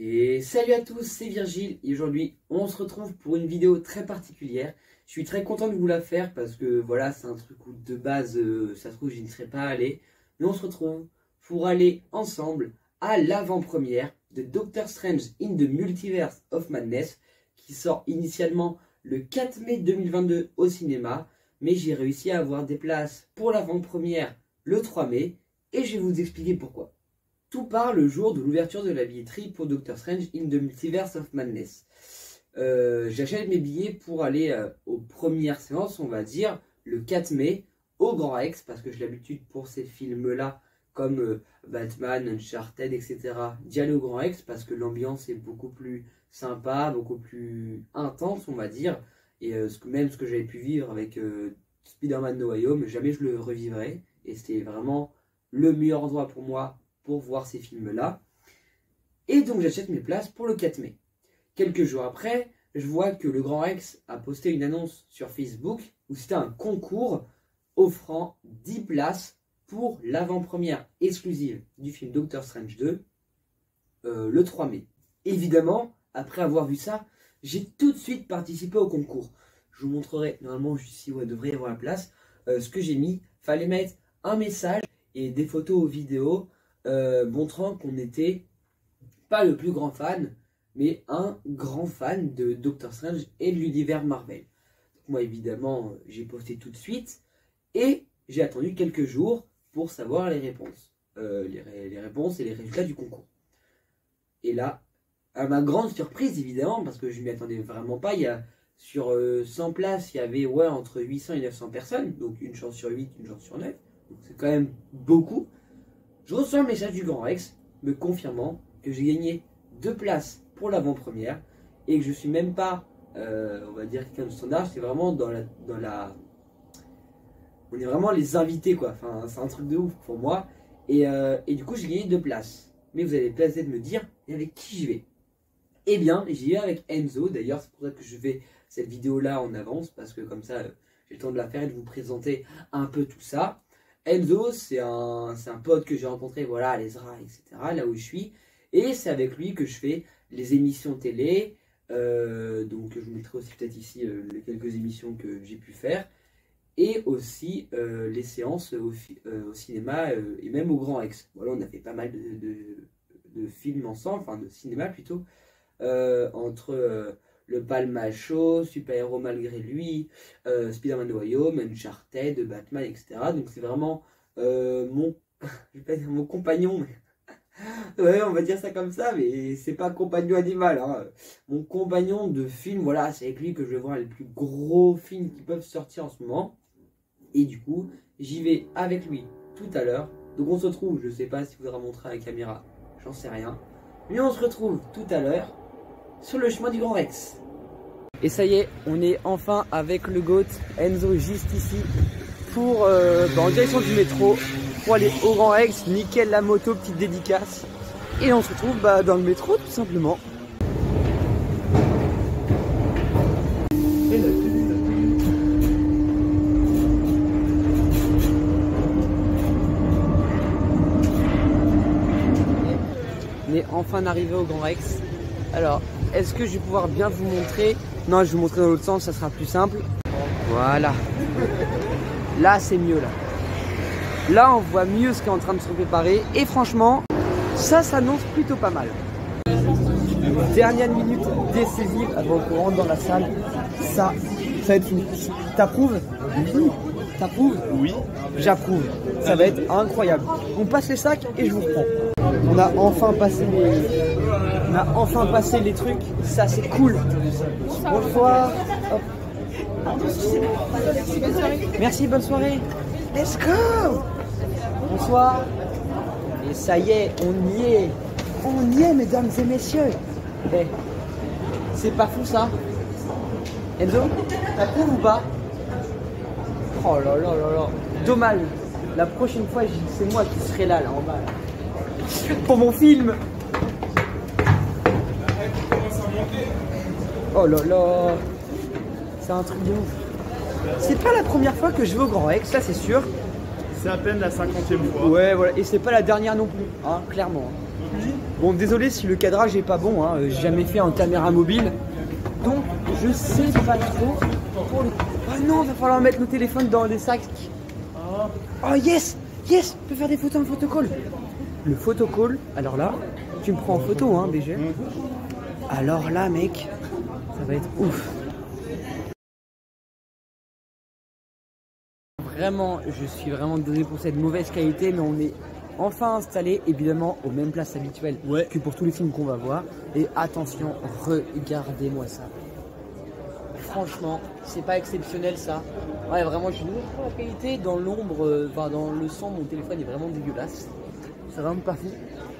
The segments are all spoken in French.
Et salut à tous, c'est Virgile et aujourd'hui on se retrouve pour une vidéo très particulière. Je suis très content de vous la faire parce que voilà, c'est un truc où de base, euh, ça se trouve, je n'y serais pas allé. Mais on se retrouve pour aller ensemble à l'avant-première de Doctor Strange in the Multiverse of Madness qui sort initialement le 4 mai 2022 au cinéma. Mais j'ai réussi à avoir des places pour l'avant-première le 3 mai et je vais vous expliquer pourquoi. Tout part le jour de l'ouverture de la billetterie pour Doctor Strange in the Multiverse of Madness. Euh, j'achète mes billets pour aller euh, aux premières séances, on va dire, le 4 mai, au Grand Rex, parce que j'ai l'habitude pour ces films-là, comme euh, Batman, Uncharted, etc., d'y aller au Grand Rex, parce que l'ambiance est beaucoup plus sympa, beaucoup plus intense, on va dire, et même ce que j'avais pu vivre avec Spider-Man No Way Home, jamais je le revivrai, et c'était vraiment le meilleur endroit pour moi voir ces films-là. Et donc j'achète mes places pour le 4 mai. Quelques jours après, je vois que le Grand Rex a posté une annonce sur Facebook où c'était un concours offrant 10 places pour l'avant-première exclusive du film Doctor Strange 2 euh, le 3 mai. Évidemment, après avoir vu ça, j'ai tout de suite participé au concours. Je vous montrerai, normalement, ici, ouais, devrait y avoir la place. Euh, ce que j'ai mis, fallait mettre un message et des photos ou vidéos euh, montrant qu'on n'était pas le plus grand fan, mais un grand fan de Doctor Strange et de l'univers Marvel. moi, évidemment, j'ai posté tout de suite et j'ai attendu quelques jours pour savoir les réponses. Euh, les, réponses et les résultats du concours. Et là, à ma grande surprise, évidemment, parce que je ne m'y attendais vraiment pas, il y a sur 100 euh, places, il y avait ouais, entre 800 et 900 personnes, donc une chance sur 8, une chance sur 9. c'est quand même beaucoup. Je reçois un message du Grand Rex me confirmant que j'ai gagné deux places pour l'avant-première et que je suis même pas, euh, on va dire, quelqu'un de standard, c'est vraiment dans la. On est vraiment les invités, quoi. Enfin, c'est un truc de ouf pour moi. Et, euh, du coup, j'ai gagné deux places. Mais vous allez peut-être me dire, avec qui j'y vais? Eh bien, j'y vais avec Enzo. D'ailleurs, c'est pour ça que je fais cette vidéo-là en avance, parce que comme ça, euh, j'ai le temps de la faire et de vous présenter un peu tout ça. Enzo, c'est un, un pote que j'ai rencontré voilà, à l'Ezra, etc., là où je suis. Et c'est avec lui que je fais les émissions télé. Euh, donc je vous mettrai aussi peut-être ici euh, les quelques émissions que j'ai pu faire. Et aussi euh, les séances au, cinéma et même au Grand Rex. Voilà, on a fait pas mal de, films ensemble, enfin de cinéma plutôt, entre le Palma Show, Super Héros malgré lui, euh, Spider-Man Home, Uncharted, Batman, etc. Donc c'est vraiment euh, mon, je vais pas dire mon compagnon, mais ouais, on va dire ça comme ça, mais c'est pas compagnon animal. Hein. Mon compagnon de film, voilà, c'est avec lui que je vais voir les plus gros films qui peuvent sortir en ce moment. Et du coup, j'y vais avec lui tout à l'heure. Donc on se retrouve, je sais pas si vous aurez montré à la caméra, j'en sais rien. Mais on se retrouve tout à l'heure sur le chemin du Grand Rex. Et ça y est, on est enfin avec le GOAT Enzo juste ici pour euh, bah, en direction du métro pour aller au Grand Rex, nickel la moto, petite dédicace. Et on se retrouve bah, dans le métro tout simplement. On est enfin arrivé au Grand Rex. Alors, est-ce que je vais pouvoir bien vous montrer? Non, je vais vous montrer dans l'autre sens, ça sera plus simple. Voilà. Là, c'est mieux, là. Là, on voit mieux ce qui est en train de se préparer. Et franchement, ça s'annonce plutôt pas mal. Dernière minute décisive avant qu'on rentre dans la salle. Ça, ça va être fou. T'approuves? Oui. T'approuves? Oui. J'approuve. Ça va être incroyable. On passe les sacs et je vous reprends. On a enfin passé les, on a enfin passé les trucs. Ça, c'est cool. Bonsoir. Merci, bonne soirée. Let's go. Bonsoir. Et ça y est, on y est. On y est, mesdames et messieurs. Eh, c'est pas fou ça Enzo, t'approuves ou pas Oh là là là là. Dommage. La prochaine fois, c'est moi qui serai là, là, en bas. Pour mon film. Oh là là C'est un truc de ouf. C'est pas la première fois que je vais au Grand Rex, ça c'est sûr. C'est à peine la cinquantième fois. Ouais, voilà. Et c'est pas la dernière non plus, hein, clairement. Bon, désolé si le cadrage est pas bon, hein. j'ai jamais fait en caméra mobile. Donc, je sais pas trop pour le... Oh non, va falloir mettre nos téléphones dans des sacs. Oh yes Yes On peut faire des photos en photocall. Le photocall, alors là, tu me prends en photo, hein, BG. Alors là, mec, va être ouf. Vraiment, je suis vraiment désolé pour cette mauvaise qualité, mais on est enfin installé évidemment aux mêmes places habituelles que pour tous les films qu'on va voir. Et attention, regardez-moi ça. Franchement, c'est pas exceptionnel ça. Ouais, vraiment, je suis désolé pour la qualité. Dans l'ombre, euh, enfin dans le son, mon téléphone est vraiment dégueulasse. C'est vraiment pas fou.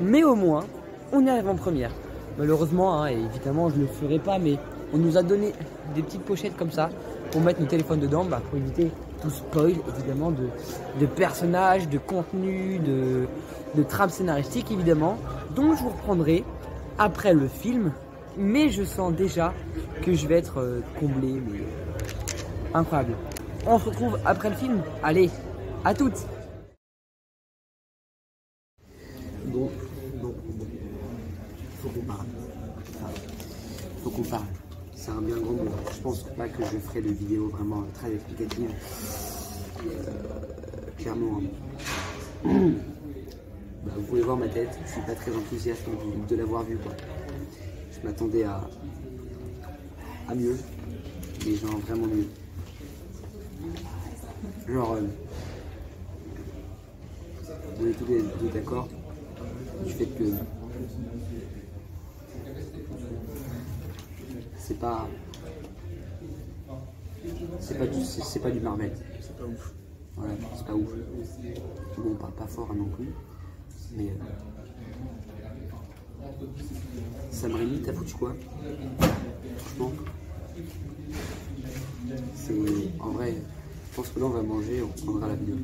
Mais au moins, on y arrive en première. Malheureusement, hein, évidemment, je ne le ferai pas, mais on nous a donné des petites pochettes comme ça pour mettre nos téléphones dedans bah, pour éviter tout spoil évidemment de, personnages, de contenu, de, de trames scénaristiques évidemment, dont je vous reprendrai après le film. Mais je sens déjà que je vais être euh, comblé, mais incroyable. On se retrouve après le film. Allez, à toutes. Faut qu'on parle bien mot. Je pense pas que je ferai de vidéos vraiment très explicatives. Euh, clairement. Hein. Bah, vous pouvez voir ma tête, je suis pas très enthousiaste de, l'avoir vu quoi. Je m'attendais à, à mieux, mais genre vraiment mieux. Genre, euh, on tous d'accord du fait que c'est pas. C'est pas, du, c'est, pas du Marvel. C'est pas ouf. Ouais, c'est pas ouf. Bon, pas, pas fort non plus. Mais. Euh... Sam Raimi, t'as foutu quoi? Franchement. C'est. En vrai, je pense que là on va manger, on prendra la vidéo.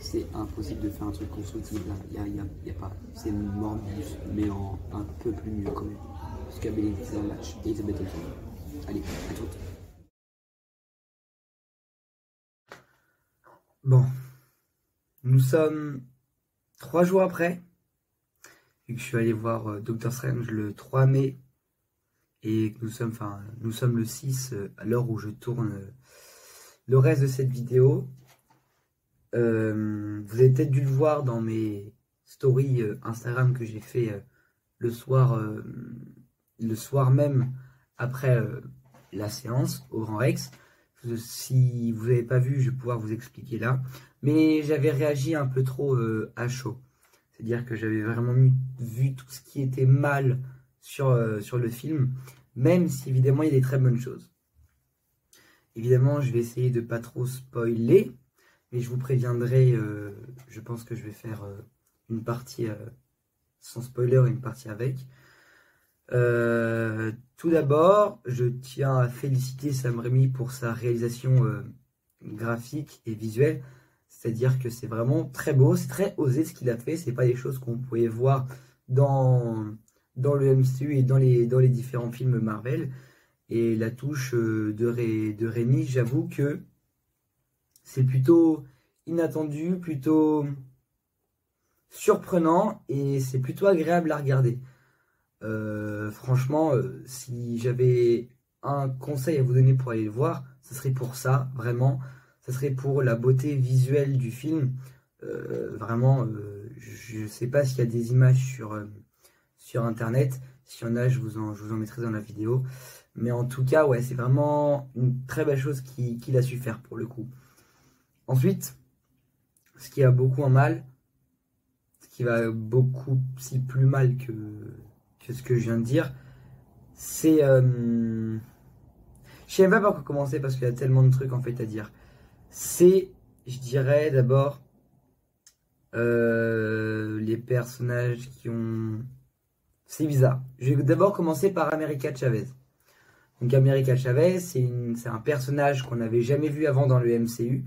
C'est impossible de faire un truc constructif là. Il y a, y a, y a pas. C'est Morbius, mais en un peu plus mieux quand même ce qu'a bénéficié dans le match. Elisabeth Olsen. Allez, à toutes. Bon, nous sommes trois jours après, vu que je suis allé voir euh, Doctor Strange le 3 mai, et que nous sommes, enfin, nous sommes le 6 euh, à l'heure où je tourne euh, le reste de cette vidéo. vous avez peut-être dû le voir dans mes stories Instagram que j'ai fait le soir le soir même après euh, la séance au Grand Rex. Si vous n'avez pas vu, je vais pouvoir vous expliquer là. Mais j'avais réagi un peu trop euh, à chaud. C'est-à-dire que j'avais vraiment vu tout ce qui était mal sur, euh, sur le film, même si évidemment il y a des très bonnes choses. Évidemment, je vais essayer de pas trop spoiler, mais je vous préviendrai, je pense que je vais faire une partie sans spoiler et une partie avec. Euh, tout d'abord, je tiens à féliciter Sam Raimi pour sa réalisation euh, graphique et visuelle. C'est-à-dire que c'est vraiment très beau, c'est très osé ce qu'il a fait. C'est pas des choses qu'on pouvait voir dans, dans le MCU et dans les, dans les différents films Marvel. Et la touche euh, de, Ré, de Rémi, j'avoue que c'est plutôt inattendu, plutôt surprenant et c'est plutôt agréable à regarder. Euh, franchement, euh, si j'avais un conseil à vous donner pour aller le voir, ce serait pour ça, vraiment. Ce serait pour la beauté visuelle du film. Euh, vraiment, je ne sais pas s'il y a des images sur, sur Internet. S'il y en a, je vous en, je mettrai dans la vidéo. Mais en tout cas, ouais, c'est vraiment une très belle chose qu'il a su faire pour le coup. Ensuite, ce qui a beaucoup en mal, ce qui va beaucoup si plus mal que, que ce que je viens de dire, c'est... Euh, je sais même pas par commencer parce qu'il y a tellement de trucs en fait à dire. C'est, je dirais d'abord, euh, les personnages qui ont... C'est bizarre. Je vais d'abord commencer par America Chavez. Donc America Chavez, c'est un personnage qu'on n'avait jamais vu avant dans le MCU.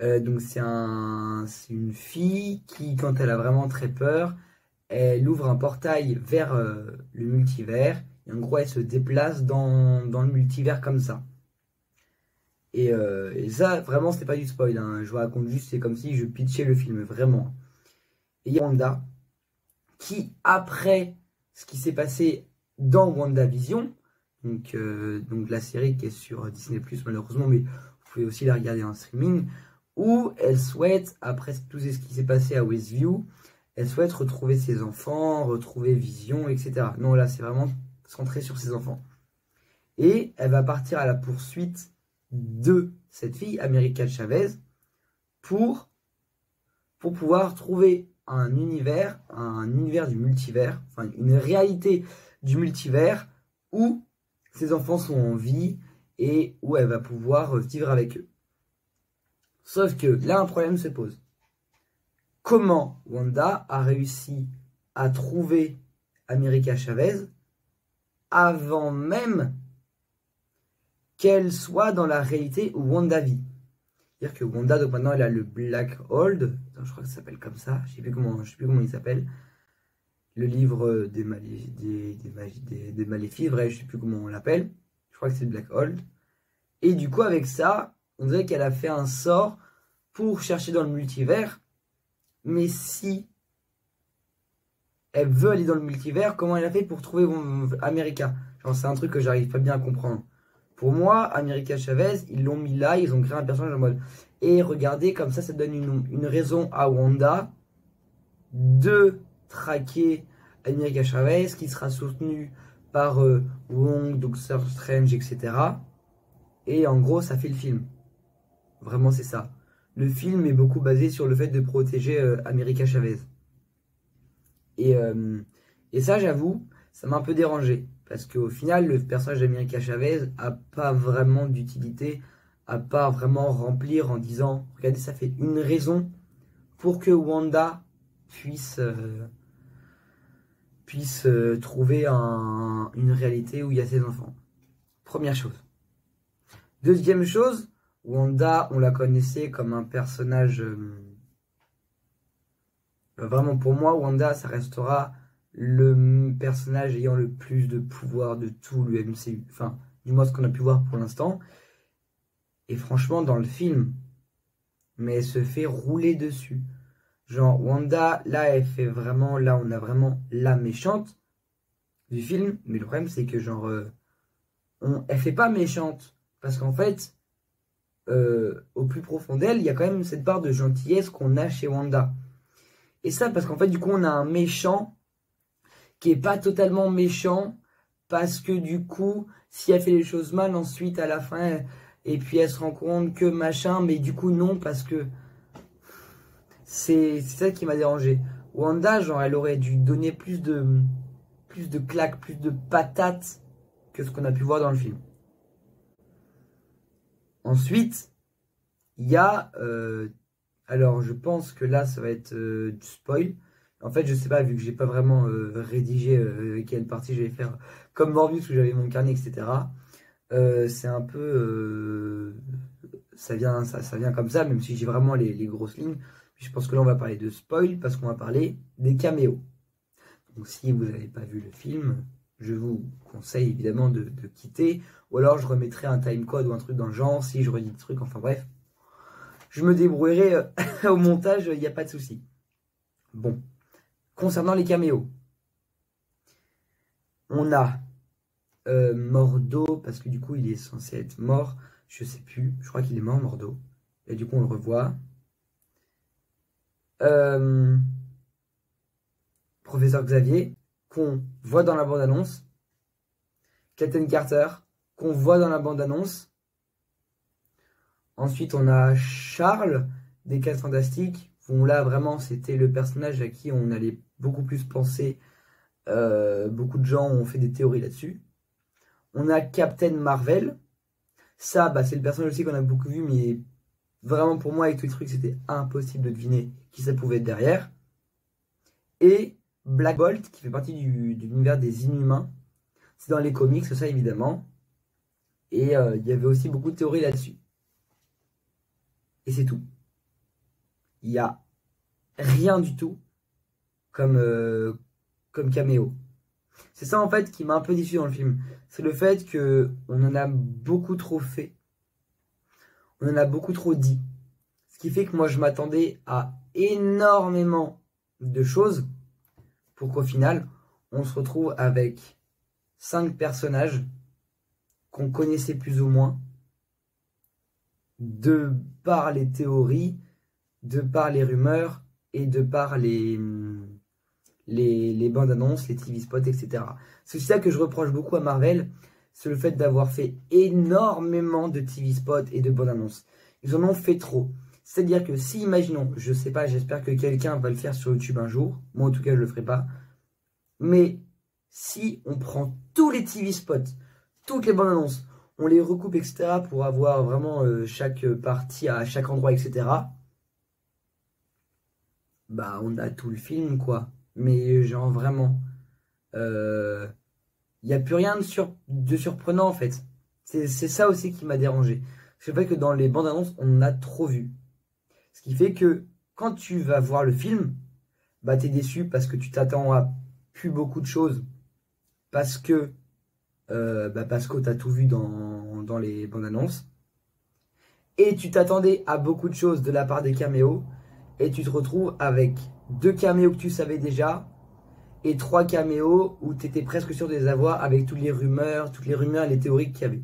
Euh, donc c'est un, une fille qui, quand elle a vraiment très peur, elle ouvre un portail vers euh, le multivers. Et en gros, elle se déplace dans, le multivers comme ça. Et, euh, ça, vraiment, c'est pas du spoil. Hein. Je vous raconte juste, c'est comme si je pitchais le film, vraiment. Et il y a Wanda, qui, après ce qui s'est passé dans WandaVision, donc, euh, donc la série qui est sur Disney malheureusement, mais vous pouvez aussi la regarder en streaming, où elle souhaite, après tout ce qui s'est passé à Westview, elle souhaite retrouver ses enfants, retrouver Vision, etc. Non, là, c'est vraiment centré sur ses enfants. Et elle va partir à la poursuite de cette fille, America Chavez, pour, pour pouvoir trouver un univers, un univers du multivers, enfin une réalité du multivers où ses enfants sont en vie et où elle va pouvoir vivre avec eux. Sauf que là, un problème se pose. Comment Wanda a réussi à trouver America Chavez avant même qu'elle soit dans la réalité Wanda vit dire que Wanda, donc maintenant, elle a le Black Hold. je crois que ça s'appelle comme ça. Je sais plus comment, plus comment il s'appelle. Le livre des, malé, des, maléfices, vrai, je sais plus comment on l'appelle. Je crois que c'est le Black Hold. Et du coup, avec ça, on dirait qu'elle a fait un sort pour chercher dans le multivers. Mais si elle veut aller dans le multivers, comment elle a fait pour trouver America? Genre, c'est un truc que j'arrive pas bien à comprendre. Pour moi, America Chavez, ils l'ont mis là, ils ont créé un personnage en mode. Et regardez, comme ça, ça donne une, raison à Wanda de traquer America Chavez, qui sera soutenu par euh, Wong, Doctor Strange, etc. Et en gros, ça fait le film. Vraiment, c'est ça. Le film est beaucoup basé sur le fait de protéger euh, America Chavez. Et, euh, et ça, j'avoue, ça m'a un peu dérangé. Parce qu'au final, le personnage d'America Chavez a pas vraiment d'utilité, à pas vraiment remplir en disant regardez, ça fait une raison pour que Wanda puisse, puisse euh, trouver une réalité où il y a ses enfants. Première chose. Deuxième chose, Wanda, on la connaissait comme un personnage. Euh, vraiment pour moi, Wanda, ça restera le personnage ayant le plus de pouvoir de tout l'UMCU. Enfin, du moins ce qu'on a pu voir pour l'instant. Et franchement, dans le film, mais elle se fait rouler dessus. Genre, Wanda, là, elle fait vraiment, là, on a vraiment la méchante du film. Mais le problème, c'est que, genre, euh, on, elle fait pas méchante. Parce qu'en fait, euh, au plus profond d'elle, il y a quand même cette part de gentillesse qu'on a chez Wanda. Et ça, parce qu'en fait, du coup, on a un méchant qui est pas totalement méchant parce que du coup, si elle fait les choses mal, ensuite à la fin, et puis elle se rend compte que machin, mais du coup non parce que c'est ça qui m'a dérangé. Wanda, genre, elle aurait dû donner plus de plus de claques, plus de patates que ce qu'on a pu voir dans le film. Ensuite, il y a, euh, alors je pense que là ça va être euh, du spoil. En fait, je sais pas, vu que j'ai pas vraiment euh, rédigé quelle partie je vais faire comme Morbius où j'avais mon carnet, etc. C'est un peu. ça, vient, ça, vient comme ça, même si j'ai vraiment les, grosses lignes. Je pense que là, on va parler de spoil parce qu'on va parler des caméos. Donc, si vous n'avez pas vu le film, je vous conseille évidemment de, quitter. Ou alors, je remettrai un timecode ou un truc dans le genre si je redis le truc. Enfin, bref. Je me débrouillerai au montage, il n'y a pas de souci. Bon. Concernant les caméos, on a euh, Mordo, parce que du coup il est censé être mort, je sais plus, je crois qu'il est mort Mordo, et du coup on le revoit. Euh, Professeur Xavier, voit dans la bande-annonce. Captain Carter, qu'on voit dans la bande-annonce. Ensuite on a Charles, des 4 Fantastiques. Bon là vraiment c'était le personnage à qui on allait beaucoup plus pensé. Euh, beaucoup de gens ont fait des théories là-dessus. On a Captain Marvel. Ça, bah, c'est le personnage aussi qu'on a beaucoup vu, mais vraiment pour moi, avec tous les trucs, c'était impossible de deviner qui ça pouvait être derrière. Et Black Bolt, qui fait partie du, de l'univers des Inhumains. C'est dans les comics, ça évidemment. Et euh, il y avait aussi beaucoup de théories là-dessus. Et c'est tout. Il n'y a rien du tout comme, euh, comme caméo. C'est ça en fait qui m'a un peu déçu dans le film. C'est le fait que on en a beaucoup trop fait. On en a beaucoup trop dit. Ce qui fait que moi je m'attendais à énormément de choses pour qu'au final, on se retrouve avec cinq personnages qu'on connaissait plus ou moins, de par les théories, de par les rumeurs et de par les, les, les bandes annonces, les TV spots, etc. C'est ça que je reproche beaucoup à Marvel, c'est le fait d'avoir fait énormément de TV spots et de bandes annonces. Ils en ont fait trop. C'est-à-dire que si, imaginons, je sais pas, j'espère que quelqu'un va le faire sur YouTube un jour, moi en tout cas je le ferai pas, mais si on prend tous les TV spots, toutes les bandes annonces, on les recoupe, etc., pour avoir vraiment euh, chaque partie à chaque endroit, etc., bah on a tout le film, quoi. Mais genre vraiment, il euh, n'y a plus rien de, sur, de surprenant, en fait. C'est ça aussi qui m'a dérangé. C'est vrai que dans les bandes annonces, on a trop vu. Ce qui fait que quand tu vas voir le film, bah t'es déçu parce que tu t'attends à plus beaucoup de choses. Parce que euh, bah tout vu dans, dans les bandes annonces. Et tu t'attendais à beaucoup de choses de la part des caméos. Et tu te retrouves avec deux caméos que tu savais déjà. Et trois caméos où tu étais presque sûr de les avoir avec toutes les rumeurs, toutes les rumeurs et les théories qu'il y avait.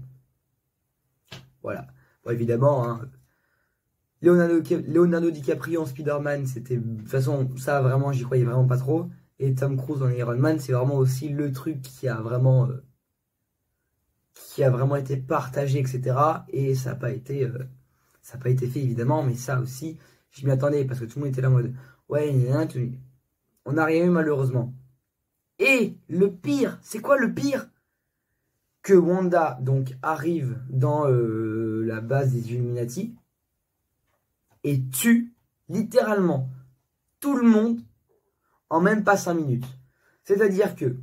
Voilà. Bon, évidemment, hein, Leonardo, DiCaprio en Spider-Man, c'était. De toute façon, ça vraiment, j'y croyais vraiment pas trop. Et Tom Cruise en Iron Man, c'est vraiment aussi le truc qui a vraiment. Euh, qui a vraiment été partagé, etc. Et ça n'a pas été. Euh, ça pas été fait évidemment, mais ça aussi, je m'y attendais parce que tout le monde était là en mode. Ouais, on n'a rien eu malheureusement. Et le pire, c'est quoi le pire? Que Wanda donc arrive dans euh, la base des Illuminati et tue littéralement tout le monde en même pas 5 minutes. C'est-à-dire que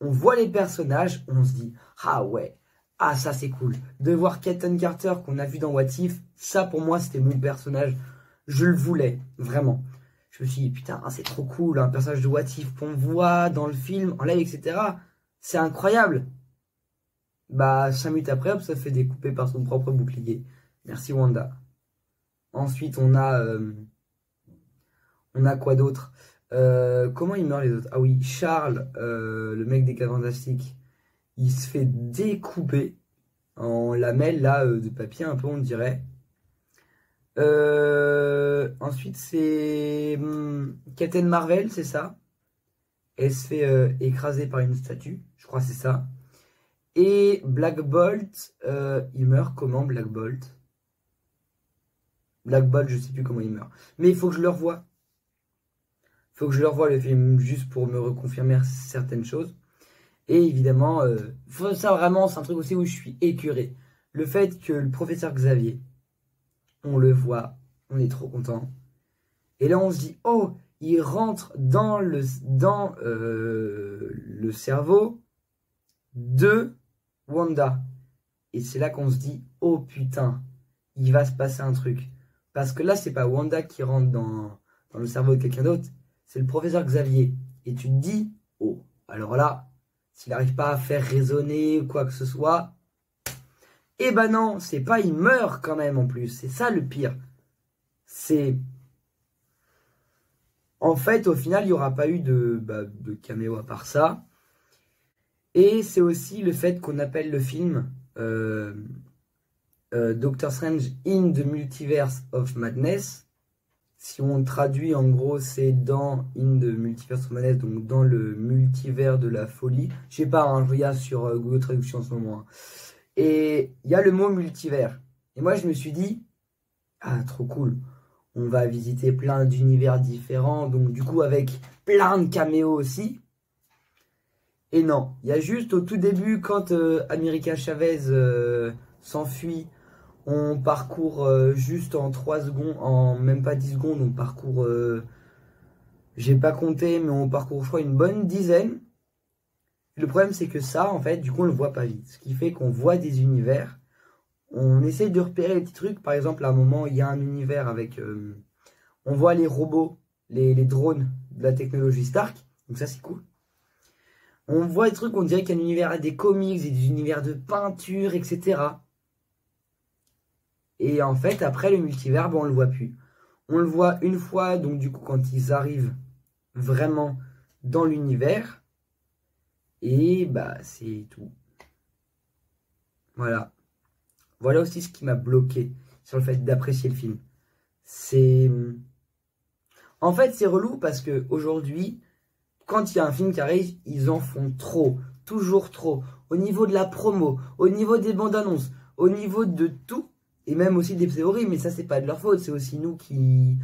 on voit les personnages, on se dit ah ouais, ah ça c'est cool. De voir Captain Carter qu'on a vu dans What If, ça pour moi c'était mon personnage, je le voulais vraiment. Je me suis dit putain c'est trop cool, un personnage de What If qu'on voit dans le film, en live, etc. C'est incroyable. Bah 5 minutes après, ça fait découper par son propre bouclier. Merci Wanda. Ensuite, on a. Euh, on a quoi d'autre? Euh, Comment ils meurent les autres? Ah oui, Charles, euh, le mec des cas fantastiques, il se fait découper en lamelles là de papier, un peu, on dirait. ensuite, c'est hmm, Captain Marvel, c'est ça? Elle se fait écraser par une statue, je crois c'est ça. Et Black Bolt, il meurt comment Black Bolt? Black Bolt, je sais plus comment il meurt. Mais il faut que je le revoie. Il faut que je le revoie le film juste pour me reconfirmer certaines choses. Et évidemment, euh, ça vraiment, c'est un truc aussi où je suis écuré. Le fait que le professeur Xavier, on le voit, on est trop content. Et là, on se dit, oh, il rentre dans le, euh, le cerveau de Wanda. Et c'est là qu'on se dit, oh putain, il va se passer un truc. Parce que là, c'est pas Wanda qui rentre dans, le cerveau de quelqu'un d'autre, c'est le professeur Xavier. Et tu te dis, oh, alors là, s'il n'arrive pas à faire raisonner ou quoi que ce soit, eh ben non, c'est pas il meurt quand même en plus. C'est ça le pire. C'est. En fait, au final, il n'y aura pas eu de, bah, de caméo à part ça. Et c'est aussi le fait qu'on appelle le film euh, euh, Doctor Strange in the Multiverse of Madness. Si on traduit, en gros, c'est dans In the Multiverse of Madness, donc dans le multivers de la folie. Je sais pas, hein, je regarde sur euh, Google Traduction en ce moment. Hein. Et il y a le mot multivers. Et moi, je me suis dit, ah, trop cool. On va visiter plein d'univers différents, donc du coup, avec plein de caméos aussi. Et non, il y a juste au tout début, quand euh, America Chavez s'enfuit on parcourt euh, juste en 3 secondes, en même pas 10 secondes, on parcourt, euh, j'ai pas compté, mais on parcourt, je crois, une bonne dizaine. Le problème, c'est que ça, en fait, du coup, on le voit pas vite. Ce qui fait qu'on voit des univers. On essaye de repérer les petits trucs. Par exemple, à un moment, il y a un univers avec. Euh, on voit les robots, les, drones de la technologie Stark. Donc, ça, c'est cool. On voit des trucs, on dirait qu'il y a un univers des comics et des univers de peinture, etc. Et en fait, après le multivers, on le voit plus. On le voit une fois, donc du coup, quand ils arrivent vraiment dans l'univers. Et bah c'est tout. Voilà. Voilà aussi ce qui m'a bloqué sur le fait d'apprécier le film. C'est. En fait, c'est relou parce que aujourd'hui, quand il y a un film qui arrive, ils en font trop. Toujours trop. Au niveau de la promo, au niveau des bandes annonces, au niveau de tout. Et même aussi des théories, mais ça, c'est pas de leur faute. C'est aussi nous qui,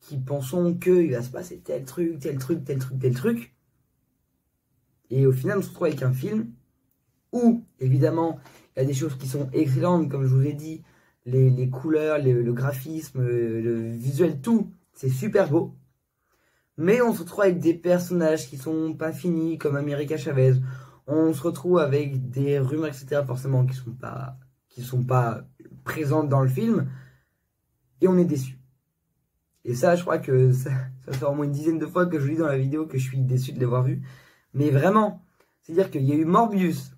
qui pensons qu'il va se passer tel truc, tel truc, tel truc, tel truc. Et au final, on se retrouve avec un film où, évidemment, il y a des choses qui sont excellentes, comme je vous ai dit, les, couleurs, le graphisme, le visuel, tout, c'est super beau. Mais on se retrouve avec des personnages qui sont pas finis, comme America Chavez. On se retrouve avec des rumeurs, etc., forcément, qui sont pas, qui sont pas présentes dans le film. Et on est déçu. Et ça, je crois que ça, ça fait au moins une dizaine de fois que je lis dans la vidéo que je suis déçu de l'avoir vu. Mais vraiment, c'est-à-dire qu'il y a eu Morbius,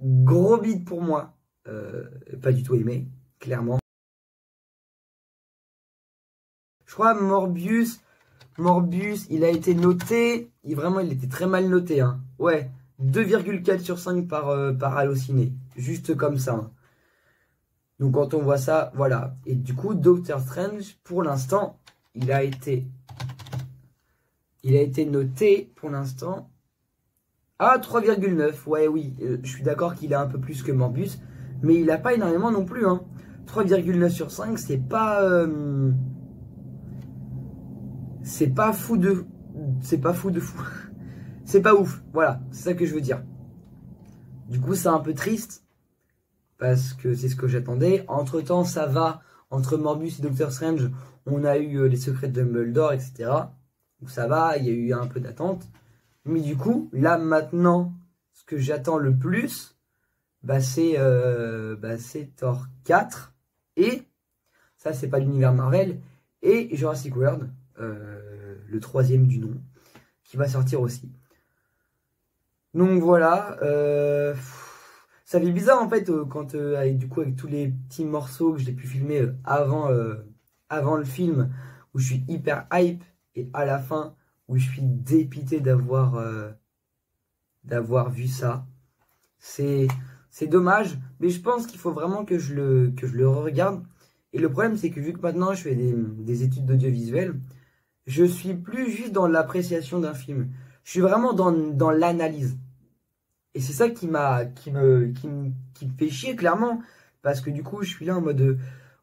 gros beat pour moi, euh, pas du tout aimé, clairement. Je crois Morbius, Morbius, il a été noté, vraiment il était très mal noté. Hein. Ouais, 2,4 sur 5 par, euh, par Allociné, juste comme ça. Hein. Donc quand on voit ça, voilà. Et du coup, Doctor Strange, pour l'instant, il a été il a été noté pour l'instant ah, 3,9. Ouais, oui. Euh, je suis d'accord qu'il a un peu plus que Morbius. Mais il n'a pas énormément non plus. Hein. 3,9 sur 5, c'est pas. Euh, c'est pas fou de. C'est pas fou de fou. c'est pas ouf. Voilà, c'est ça que je veux dire. Du coup, c'est un peu triste. Parce que c'est ce que j'attendais. Entre temps, ça va. Entre Morbius et Doctor Strange, on a eu euh, les secrets de Dumbledore, etc. Donc ça va, il y a eu un peu d'attente. Mais du coup, là maintenant, ce que j'attends le plus, bah, c'est euh, bah, Thor 4 et ça c'est pas l'univers Marvel et Jurassic World, euh, le troisième du nom, qui va sortir aussi. Donc voilà, ça fait bizarre en fait quand avec, du coup avec tous les petits morceaux que j'ai pu filmer avant avant le film où je suis hyper hype et à la fin où je suis dépité d'avoir euh, d'avoir vu ça. C'est c'est dommage, mais je pense qu'il faut vraiment que je le que je le regarde. Et le problème c'est que vu que maintenant je fais des, des études d'audiovisuel, je suis plus juste dans l'appréciation d'un film. Je suis vraiment dans, dans l'analyse. Et c'est ça qui m'a qui me, qui me qui me fait chier clairement parce que du coup, je suis là en mode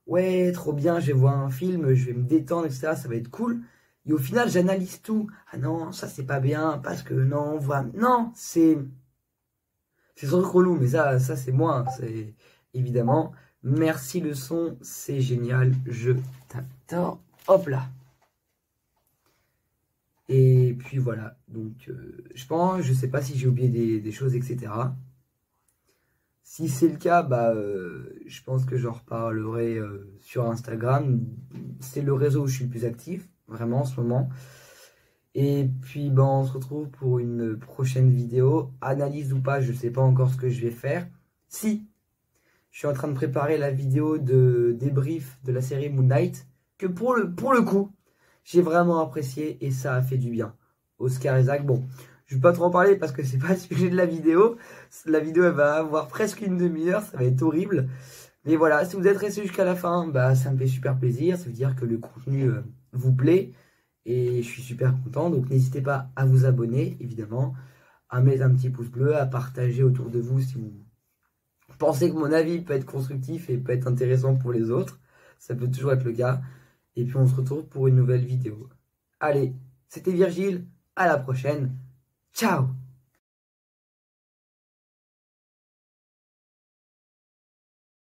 ouais, trop bien, je vais voir un film, je vais me détendre etc., ça va être cool. Et au final, j'analyse tout. Ah non, ça c'est pas bien, parce que non, on voit. Non, c'est. C'est trop relou, mais ça, ça c'est moi. C'est évidemment. Merci le son, c'est génial. Je t'adore. Hop là. Et puis voilà. Donc, euh, je pense, je sais pas si j'ai oublié des, choses, etc. Si c'est le cas, bah, euh, je pense que j'en reparlerai euh, sur Instagram. C'est le réseau où je suis le plus actif vraiment en ce moment. Et puis ben, on se retrouve pour une prochaine vidéo. Analyse ou pas, je sais pas encore ce que je vais faire. Si, je suis en train de préparer la vidéo de débrief de la série Moon Knight, que pour le, pour le coup, j'ai vraiment apprécié et ça a fait du bien. Oscar Isaac, bon, je vais pas trop en parler parce que c'est pas le sujet de la vidéo. La vidéo elle va avoir presque une demi-heure, ça va être horrible. Mais voilà, si vous êtes resté jusqu'à la fin, bah ça me fait super plaisir. Ça veut dire que le contenu euh, vous plaît. Et je suis super content. Donc n'hésitez pas à vous abonner, évidemment, à mettre un petit pouce bleu, à partager autour de vous si vous pensez que mon avis peut être constructif et peut être intéressant pour les autres. Ça peut toujours être le cas. Et puis on se retrouve pour une nouvelle vidéo. Allez, c'était Virgile. À la prochaine. Ciao